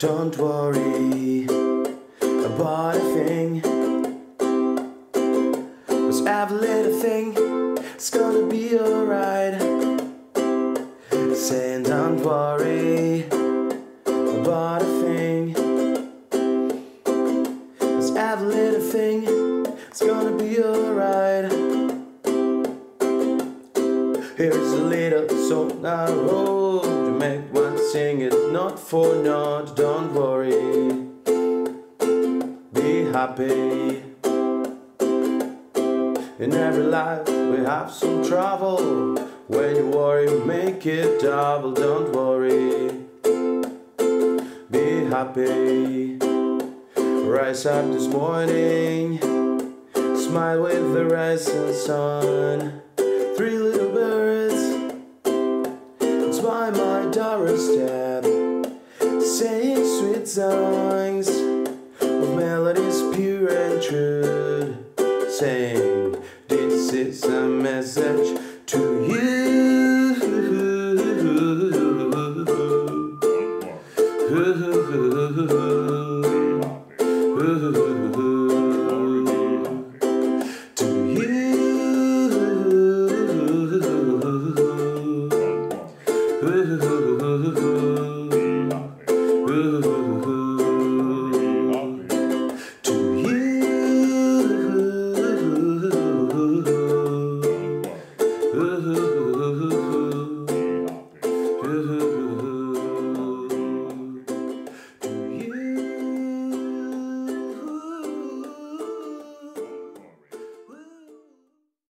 Don't worry about a thing. Cause every little thing is gonna be alright. Saying don't worry about a thing. Cause every little thing is gonna be alright. Here's a little song I wrote to make sing it, not for naught. Don't worry, be happy. In every life we have some trouble. When you worry, make it double. Don't worry, be happy. Rise up this morning, smile with the rising sun. Three little birds, doorstep, saying sweet songs of melodies pure and true, saying, This is a message to you. Oh.